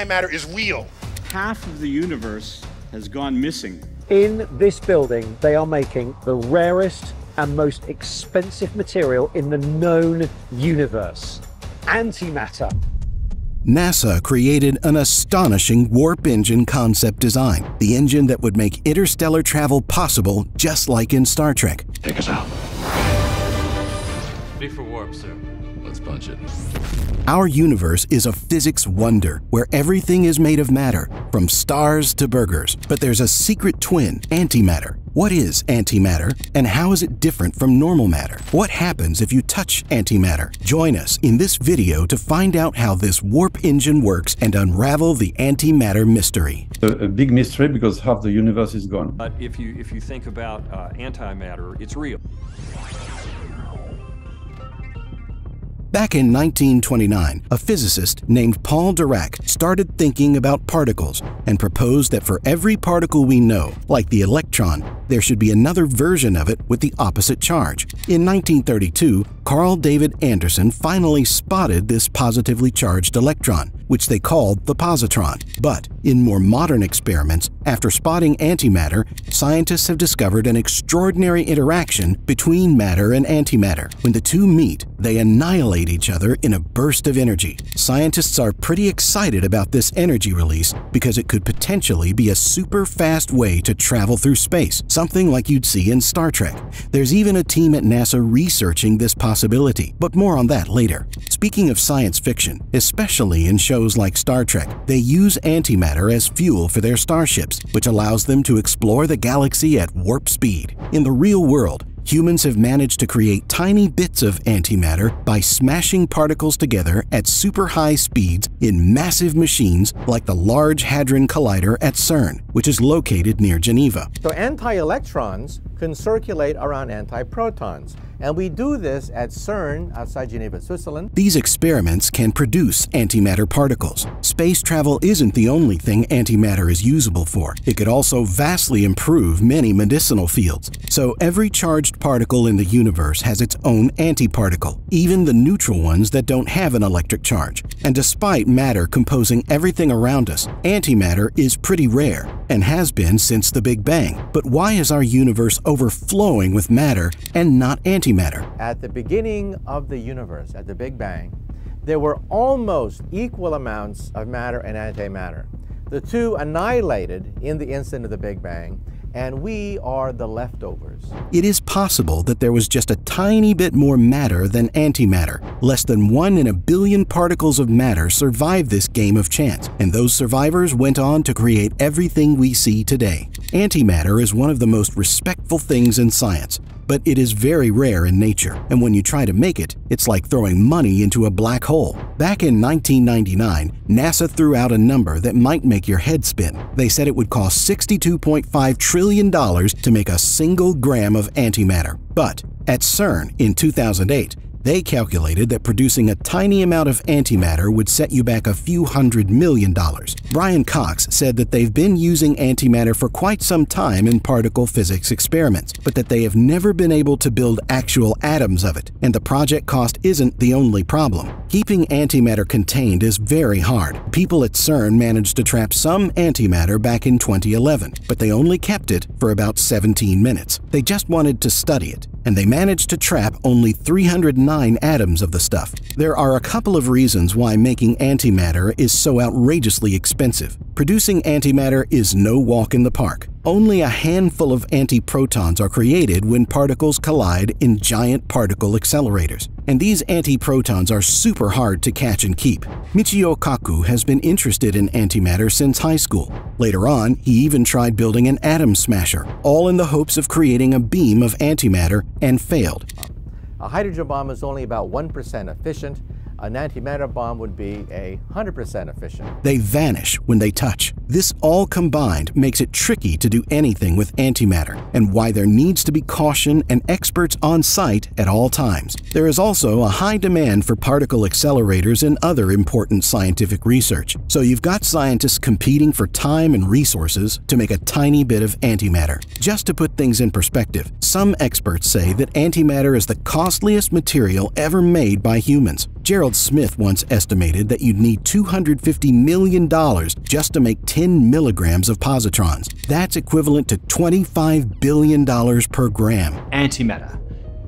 antimatter is real. Half of the universe has gone missing. In this building, they are making the rarest and most expensive material in the known universe antimatter. NASA created an astonishing warp engine concept design, the engine that would make interstellar travel possible just like in Star Trek. Take us out. Ready for warp, sir. Let's punch it. Our universe is a physics wonder where everything is made of matter, from stars to burgers. But there's a secret twin, antimatter. What is antimatter and how is it different from normal matter? What happens if you touch antimatter? Join us in this video to find out how this warp engine works and unravel the antimatter mystery. A, a big mystery because half the universe is gone. But if you if you think about uh, antimatter, it's real. Back in 1929, a physicist named Paul Dirac started thinking about particles and proposed that for every particle we know, like the electron, there should be another version of it with the opposite charge. In 1932, Carl David Anderson finally spotted this positively charged electron, which they called the positron. But in more modern experiments, after spotting antimatter, scientists have discovered an extraordinary interaction between matter and antimatter. When the two meet, they annihilate each other in a burst of energy. Scientists are pretty excited about this energy release because it could potentially be a super fast way to travel through space, something like you'd see in Star Trek. There's even a team at NASA researching this possibility, but more on that later. Speaking of science fiction, especially in shows like Star Trek, they use antimatter as fuel for their starships, which allows them to explore the galaxy at warp speed. In the real world, humans have managed to create tiny bits of antimatter by smashing particles together at super high speeds in massive machines like the Large Hadron Collider at CERN, which is located near Geneva. So anti-electrons can circulate around antiprotons. And we do this at CERN outside Geneva, Switzerland. These experiments can produce antimatter particles. Space travel isn't the only thing antimatter is usable for. It could also vastly improve many medicinal fields. So every charged particle in the universe has its own antiparticle, even the neutral ones that don't have an electric charge. And despite matter composing everything around us, antimatter is pretty rare and has been since the Big Bang. But why is our universe overflowing with matter and not antimatter? At the beginning of the universe, at the Big Bang, there were almost equal amounts of matter and antimatter. The two annihilated in the instant of the Big Bang, and we are the leftovers. It is possible that there was just a tiny bit more matter than antimatter. Less than one in a billion particles of matter survived this game of chance, and those survivors went on to create everything we see today. Antimatter is one of the most respectful things in science but it is very rare in nature, and when you try to make it, it's like throwing money into a black hole. Back in 1999, NASA threw out a number that might make your head spin. They said it would cost $62.5 trillion to make a single gram of antimatter. But at CERN in 2008, they calculated that producing a tiny amount of antimatter would set you back a few hundred million dollars. Brian Cox said that they've been using antimatter for quite some time in particle physics experiments, but that they have never been able to build actual atoms of it, and the project cost isn't the only problem. Keeping antimatter contained is very hard. People at CERN managed to trap some antimatter back in 2011, but they only kept it for about 17 minutes. They just wanted to study it, and they managed to trap only 309 atoms of the stuff. There are a couple of reasons why making antimatter is so outrageously expensive. Producing antimatter is no walk in the park. Only a handful of antiprotons are created when particles collide in giant particle accelerators, and these antiprotons are super hard to catch and keep. Michio Kaku has been interested in antimatter since high school. Later on, he even tried building an atom smasher, all in the hopes of creating a beam of antimatter, and failed. A hydrogen bomb is only about 1% efficient, an antimatter bomb would be a 100% efficient. They vanish when they touch. This all combined makes it tricky to do anything with antimatter, and why there needs to be caution and experts on site at all times. There is also a high demand for particle accelerators and other important scientific research, so you've got scientists competing for time and resources to make a tiny bit of antimatter. Just to put things in perspective, some experts say that antimatter is the costliest material ever made by humans. Gerald Smith once estimated that you'd need $250 million just to make 10 milligrams of positrons. That's equivalent to $25 billion per gram. Antimatter.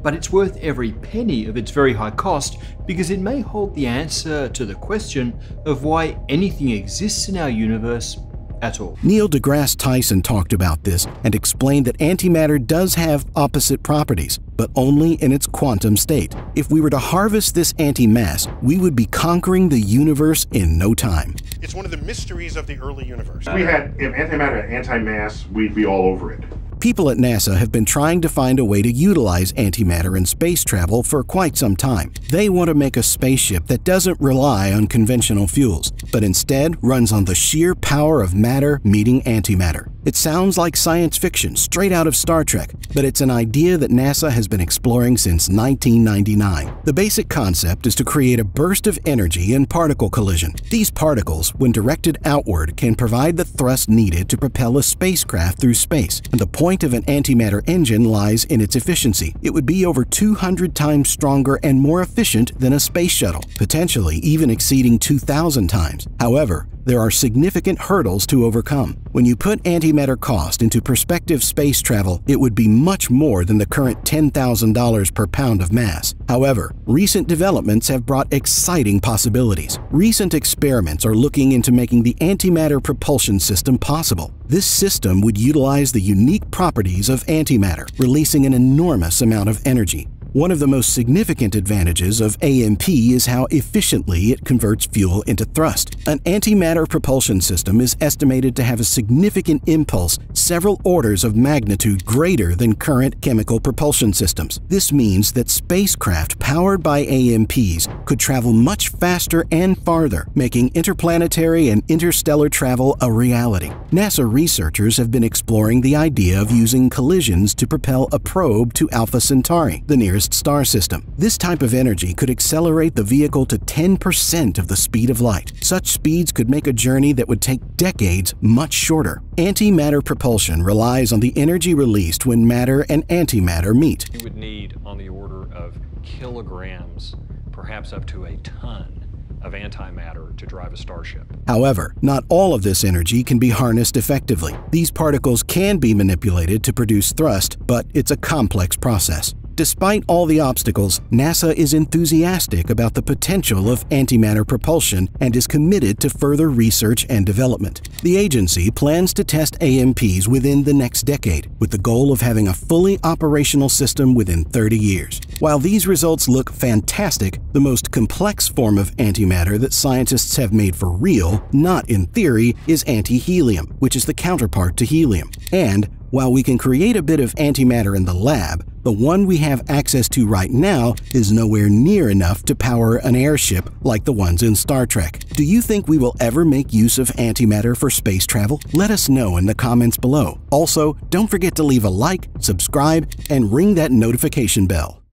But it's worth every penny of its very high cost because it may hold the answer to the question of why anything exists in our universe at all. Neil deGrasse Tyson talked about this and explained that antimatter does have opposite properties, but only in its quantum state. If we were to harvest this anti-mass, we would be conquering the universe in no time. It's one of the mysteries of the early universe. If we had if antimatter and antimass, we'd be all over it. People at NASA have been trying to find a way to utilize antimatter in space travel for quite some time. They want to make a spaceship that doesn't rely on conventional fuels, but instead runs on the sheer power of matter meeting antimatter. It sounds like science fiction straight out of Star Trek, but it's an idea that NASA has been exploring since 1999. The basic concept is to create a burst of energy in particle collision. These particles, when directed outward, can provide the thrust needed to propel a spacecraft through space, and the point of an antimatter engine lies in its efficiency. It would be over 200 times stronger and more efficient than a space shuttle, potentially even exceeding 2,000 times. However, there are significant hurdles to overcome. When you put antimatter cost into prospective space travel, it would be much more than the current $10,000 per pound of mass. However, recent developments have brought exciting possibilities. Recent experiments are looking into making the antimatter propulsion system possible. This system would utilize the unique properties of antimatter, releasing an enormous amount of energy. One of the most significant advantages of AMP is how efficiently it converts fuel into thrust. An antimatter propulsion system is estimated to have a significant impulse several orders of magnitude greater than current chemical propulsion systems. This means that spacecraft powered by AMPs could travel much faster and farther, making interplanetary and interstellar travel a reality. NASA researchers have been exploring the idea of using collisions to propel a probe to Alpha Centauri, the nearest star system. This type of energy could accelerate the vehicle to 10% of the speed of light. Such speeds could make a journey that would take decades much shorter. Antimatter propulsion relies on the energy released when matter and antimatter meet. You would need on the order of kilograms, perhaps up to a ton of antimatter to drive a starship. However, not all of this energy can be harnessed effectively. These particles can be manipulated to produce thrust, but it's a complex process. Despite all the obstacles, NASA is enthusiastic about the potential of antimatter propulsion and is committed to further research and development. The agency plans to test AMPs within the next decade, with the goal of having a fully operational system within 30 years. While these results look fantastic, the most complex form of antimatter that scientists have made for real, not in theory, is antihelium, which is the counterpart to helium. And while we can create a bit of antimatter in the lab, the one we have access to right now is nowhere near enough to power an airship like the ones in Star Trek. Do you think we will ever make use of antimatter for space travel? Let us know in the comments below. Also, don't forget to leave a like, subscribe, and ring that notification bell.